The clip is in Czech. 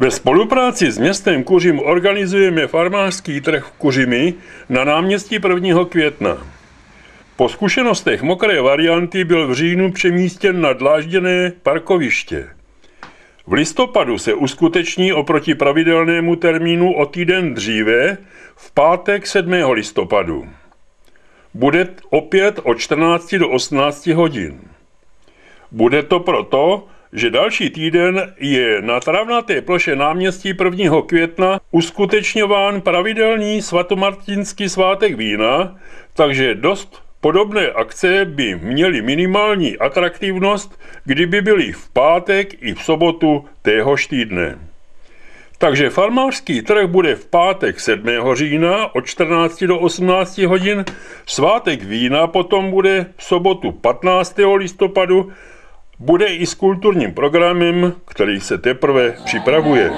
Ve spolupráci s městem Kuřim organizujeme farmářský trh v Kuřimi na náměstí 1. května. Po zkušenostech mokré varianty byl v říjnu přemístěn na dlážděné parkoviště. V listopadu se uskuteční oproti pravidelnému termínu o týden dříve v pátek 7. listopadu. Bude opět od 14 do 18 hodin. Bude to proto, že další týden je na travnaté ploše náměstí 1. května uskutečňován pravidelný svatomartinský svátek vína, takže dost podobné akce by měly minimální atraktivnost, kdyby byly v pátek i v sobotu téhož týdne. Takže farmářský trh bude v pátek 7. října od 14 do 18 hodin, svátek vína potom bude v sobotu 15. listopadu bude i s kulturním programem, který se teprve připravuje.